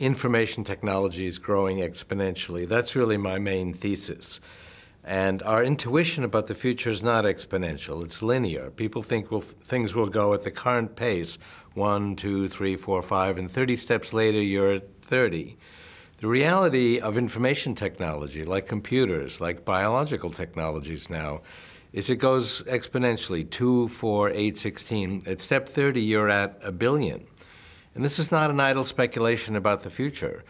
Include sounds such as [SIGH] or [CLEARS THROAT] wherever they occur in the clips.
information technology is growing exponentially. That's really my main thesis. And our intuition about the future is not exponential, it's linear. People think will, things will go at the current pace one, two, three, four, five, and 30 steps later, you're at 30. The reality of information technology, like computers, like biological technologies now, is it goes exponentially 2, 4, 8, 16. At step 30, you're at a billion. And this is not an idle speculation about the future.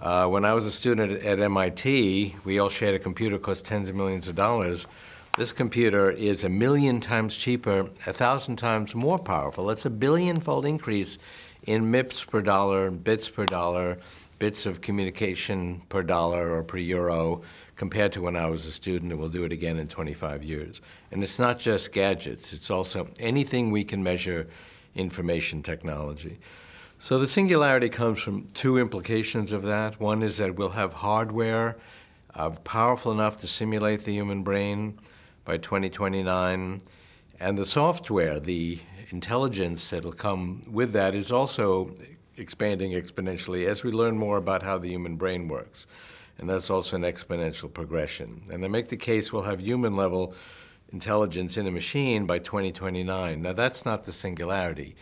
Uh, when I was a student at, MIT, we all shared a computer cost tens of millions of dollars. This computer is a million times cheaper, a thousand times more powerful. That's a billion-fold increase in MIPS per dollar, bits per dollar, bits of communication per dollar or per euro compared to when I was a student, and we'll do it again in 25 years. And it's not just gadgets, it's also anything we can measure information technology. So the singularity comes from two implications of that. One is that we'll have hardware uh, powerful enough to simulate the human brain by 2029. And the software, the intelligence that'll come with that is also expanding exponentially as we learn more about how the human brain works. And that's also an exponential progression. And I make the case we'll have human level intelligence in a machine by 2029. Now that's not the singularity.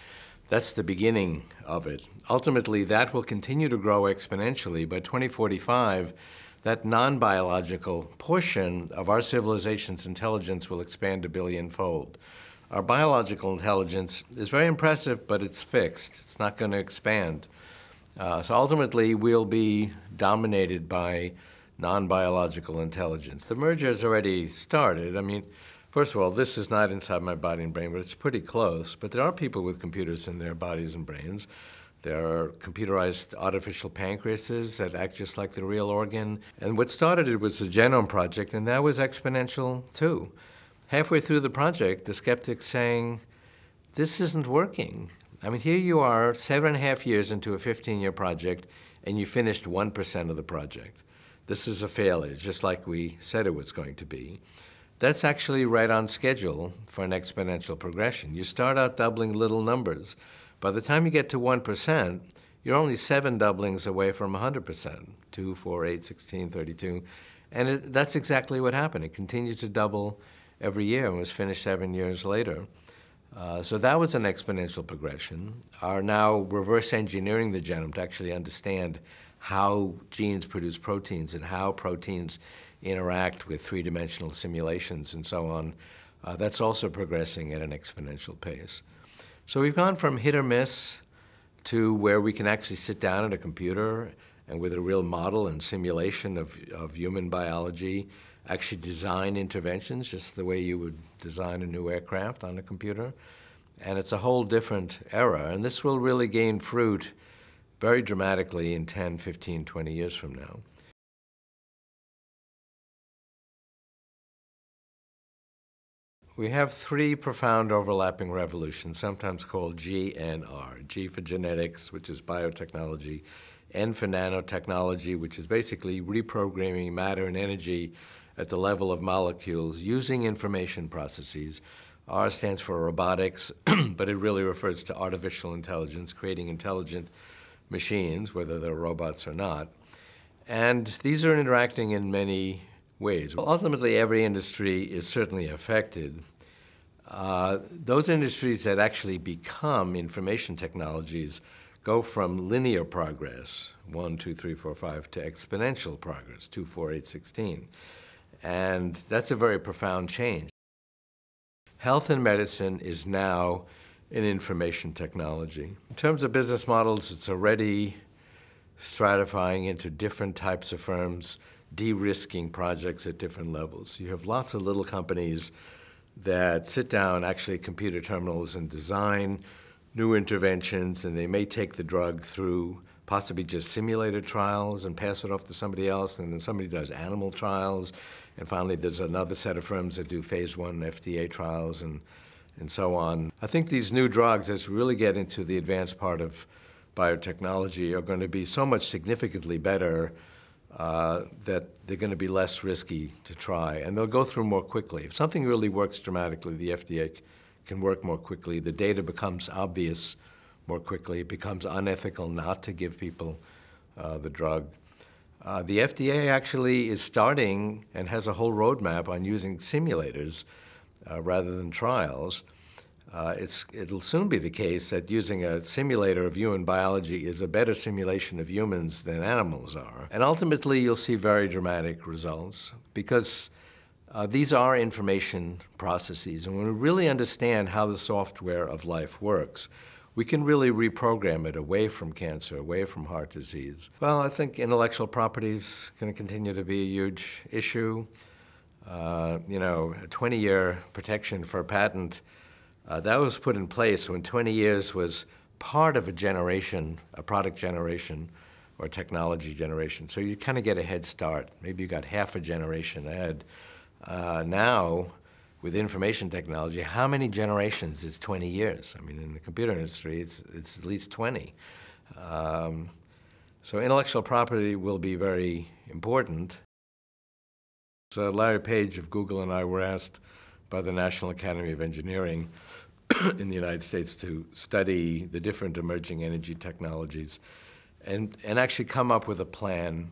That's the beginning of it. Ultimately, that will continue to grow exponentially. By 2045, that non-biological portion of our civilization's intelligence will expand a billionfold. Our biological intelligence is very impressive, but it's fixed. It's not going to expand. Uh, so ultimately, we'll be dominated by non-biological intelligence. The merger has already started. I mean, First of all, this is not inside my body and brain, but it's pretty close. But there are people with computers in their bodies and brains. There are computerized artificial pancreases that act just like the real organ. And what started it was the Genome Project, and that was exponential too. Halfway through the project, the skeptics saying, this isn't working. I mean, here you are, seven and a half years into a 15-year project, and you finished 1% of the project. This is a failure, just like we said it was going to be. That's actually right on schedule for an exponential progression. You start out doubling little numbers. By the time you get to 1%, you're only seven doublings away from 100%, 2, 4, 8, 16, 32. And it, that's exactly what happened. It continued to double every year and was finished seven years later. Uh, so that was an exponential progression. Are now reverse engineering the genome to actually understand how genes produce proteins and how proteins interact with three-dimensional simulations and so on, uh, that's also progressing at an exponential pace. So we've gone from hit or miss to where we can actually sit down at a computer and with a real model and simulation of, of human biology, actually design interventions just the way you would design a new aircraft on a computer. And it's a whole different era, and this will really gain fruit very dramatically in 10, 15, 20 years from now. We have three profound overlapping revolutions, sometimes called GNR. G and R. G for genetics, which is biotechnology, N for nanotechnology, which is basically reprogramming matter and energy at the level of molecules using information processes. R stands for robotics, [CLEARS THROAT] but it really refers to artificial intelligence, creating intelligent machines, whether they're robots or not. And these are interacting in many ways. Well, ultimately, every industry is certainly affected. Uh, those industries that actually become information technologies go from linear progress, 1, 2, 3, 4, 5, to exponential progress, 2, 4, 8, 16. And that's a very profound change. Health and medicine is now an information technology. In terms of business models, it's already stratifying into different types of firms de-risking projects at different levels. You have lots of little companies that sit down actually computer terminals and design new interventions, and they may take the drug through possibly just simulated trials and pass it off to somebody else, and then somebody does animal trials, and finally there's another set of firms that do phase one FDA trials and, and so on. I think these new drugs, as we really get into the advanced part of biotechnology, are going to be so much significantly better uh, that they're going to be less risky to try, and they'll go through more quickly. If something really works dramatically, the FDA can work more quickly. The data becomes obvious more quickly. It becomes unethical not to give people uh, the drug. Uh, the FDA actually is starting and has a whole roadmap on using simulators uh, rather than trials. Uh, it'll soon be the case that using a simulator of human biology is a better simulation of humans than animals are. And ultimately, you'll see very dramatic results because uh, these are information processes. And when we really understand how the software of life works, we can really reprogram it away from cancer, away from heart disease. Well, I think intellectual property is going to continue to be a huge issue. Uh, you know, a 20 year protection for a patent uh, that was put in place when 20 years was part of a generation, a product generation or technology generation. So you kind of get a head start. Maybe you got half a generation ahead. Uh, now, with information technology, how many generations is 20 years? I mean, in the computer industry, it's, it's at least 20. Um, so intellectual property will be very important. So Larry Page of Google and I were asked by the National Academy of Engineering [COUGHS] in the United States to study the different emerging energy technologies and, and actually come up with a plan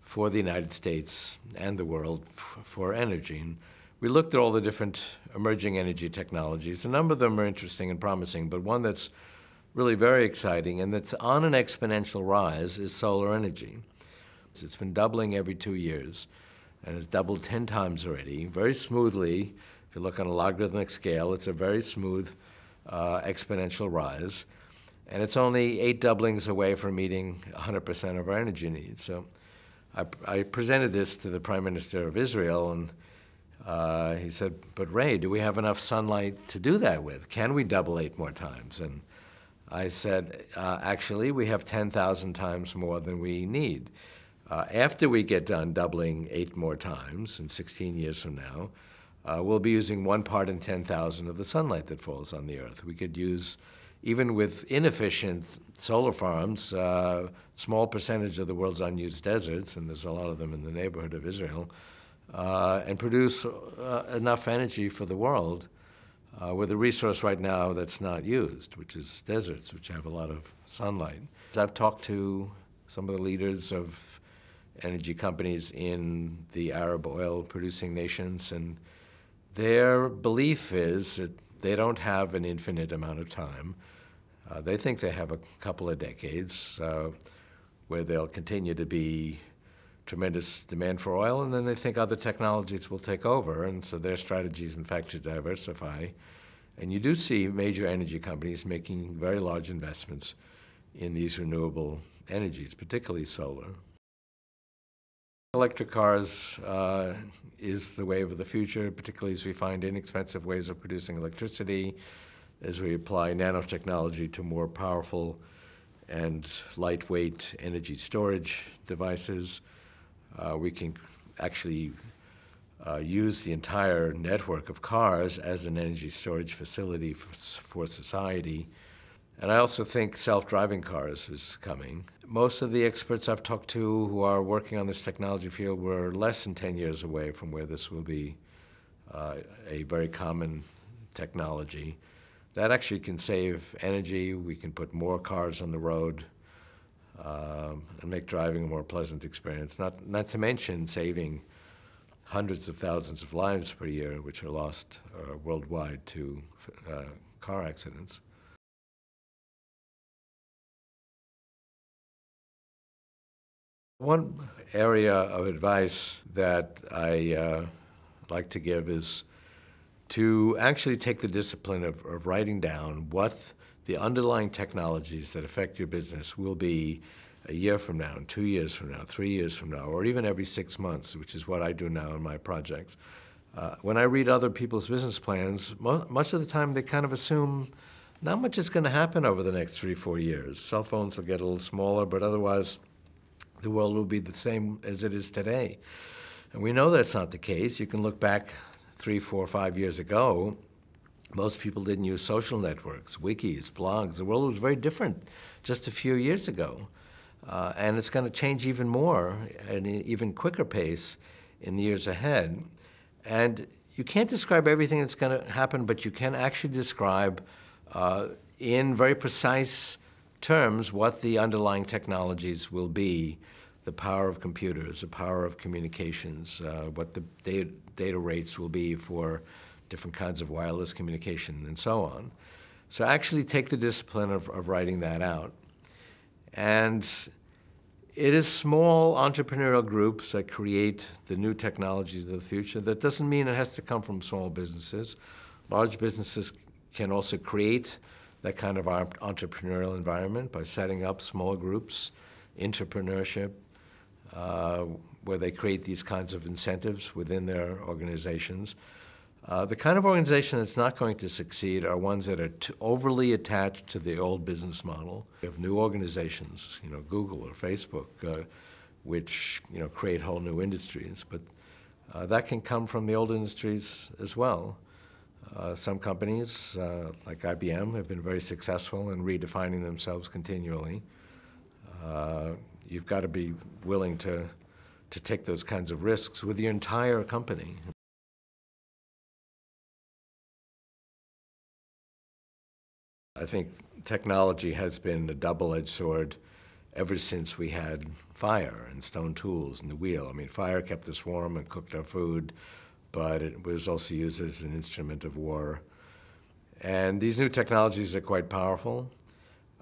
for the United States and the world for energy. And we looked at all the different emerging energy technologies. A number of them are interesting and promising, but one that's really very exciting and that's on an exponential rise is solar energy. It's been doubling every two years and it's doubled 10 times already, very smoothly if you look on a logarithmic scale, it's a very smooth uh, exponential rise. And it's only eight doublings away from meeting 100% of our energy needs. So I, I, presented this to the Prime Minister of Israel, and uh, he said, But Ray, do we have enough sunlight to do that with? Can we double eight more times? And I said, uh, Actually, we have 10,000 times more than we need. Uh, after we get done doubling eight more times in 16 years from now, uh, we'll be using one part in 10,000 of the sunlight that falls on the Earth. We could use, even with inefficient solar farms, uh, small percentage of the world's unused deserts, and there's a lot of them in the neighborhood of Israel, uh, and produce uh, enough energy for the world uh, with a resource right now that's not used, which is deserts, which have a lot of sunlight. I've talked to some of the leaders of energy companies in the Arab oil producing nations, and their belief is that they don't have an infinite amount of time. Uh, they think they have a couple of decades uh, where there'll continue to be tremendous demand for oil, and then they think other technologies will take over, and so their strategy is, in fact, to diversify. And you do see major energy companies making very large investments in these renewable energies, particularly solar. Electric cars uh, is the wave of the future, particularly as we find inexpensive ways of producing electricity, as we apply nanotechnology to more powerful and lightweight energy storage devices. Uh, we can actually uh, use the entire network of cars as an energy storage facility for, for society. And I also think self driving cars is coming. Most of the experts I've talked to who are working on this technology field were less than 10 years away from where this will be uh, a very common technology. That actually can save energy. We can put more cars on the road um, and make driving a more pleasant experience. Not, not to mention saving hundreds of thousands of lives per year, which are lost uh, worldwide to uh, car accidents. One area of advice that I uh, like to give is to actually take the discipline of, of writing down what the underlying technologies that affect your business will be a year from now, and two years from now, three years from now, or even every six months, which is what I do now in my projects. Uh, when I read other people's business plans, mo- much of the time they kind of assume not much is going to happen over the next three, four years. Cell phones will get a little smaller, but otherwise, the world will be the same as it is today. And we know that's not the case. You can look back three, four, five years ago. Most people didn't use social networks, wikis, blogs. The world was very different just a few years ago. Uh, and it's going to change even more at an even quicker pace in the years ahead. And you can't describe everything that's going to happen, but you can actually describe uh, in very precise terms what the underlying technologies will be, the power of computers, the power of communications, uh, what the data, data rates will be for different kinds of wireless communication, and so on. So actually take the discipline of, of writing that out. And it is small entrepreneurial groups that create the new technologies of the future. That doesn't mean it has to come from small businesses. Large businesses can also create that kind of entrepreneurial environment by setting up small groups, entrepreneurship, uh, where they create these kinds of incentives within their organizations. Uh, the kind of organization that's not going to succeed are ones that are overly attached to the old business model. We have new organizations, you know, Google or Facebook, uh, which you know create whole new industries, but uh, that can come from the old industries as well. Uh, some companies, like IBM, have been very successful in redefining themselves continually. You've got to be willing to to take those kinds of risks with your entire company. I think technology has been a double-edged sword ever since we had fire and stone tools and the wheel. I mean, fire kept us warm and cooked our food, but it was also used as an instrument of war. And these new technologies are quite powerful.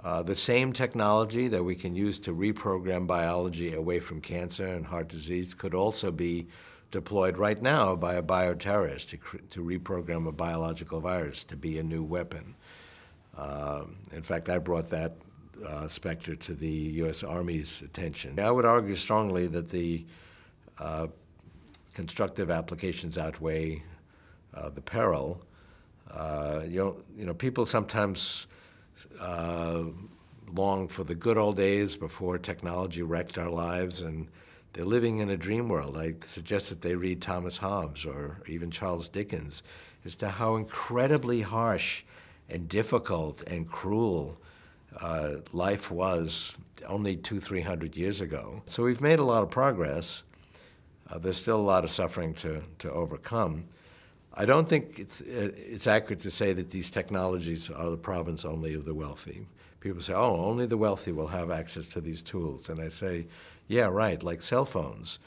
Uh, the same technology that we can use to reprogram biology away from cancer and heart disease could also be deployed right now by a bioterrorist to, to reprogram a biological virus to be a new weapon. Uh, in fact, I brought that uh, specter to the U.S. Army's attention. I would argue strongly that the uh, constructive applications outweigh uh, the peril. You know, people sometimes uh, long for the good old days before technology wrecked our lives, and they're living in a dream world. I suggest that they read Thomas Hobbes or even Charles Dickens as to how incredibly harsh and difficult and cruel uh, life was only two, three hundred years ago. So we've made a lot of progress. Uh, there's still a lot of suffering to, to overcome. I don't think it's, uh, it's accurate to say that these technologies are the province only of the wealthy. People say, oh, only the wealthy will have access to these tools. And I say, yeah, right, like cell phones.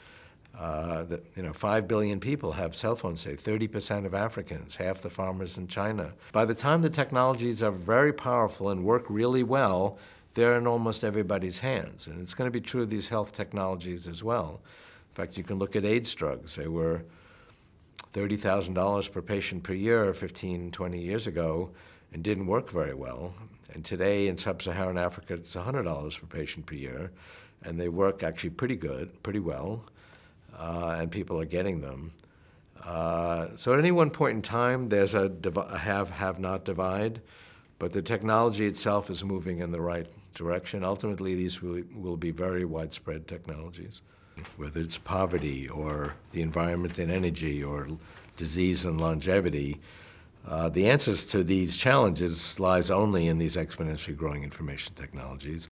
Uh, that you know, five billion people have cell phones. Say 30% of Africans, half the farmers in China. By the time the technologies are very powerful and work really well, they're in almost everybody's hands, and it's going to be true of these health technologies as well. In fact, you can look at AIDS drugs. They were $30,000 per patient per year 15, 20 years ago and didn't work very well. And today in sub-Saharan Africa, it's $100 per patient per year, and they work actually pretty good, pretty well uh, and people are getting them. Uh, so at any one point in time, there's a, a have-have-not divide, but the technology itself is moving in the right direction. Ultimately, these will, will be very widespread technologies, whether it's poverty or the environment and energy or disease and longevity. Uh, the answers to these challenges lies only in these exponentially growing information technologies.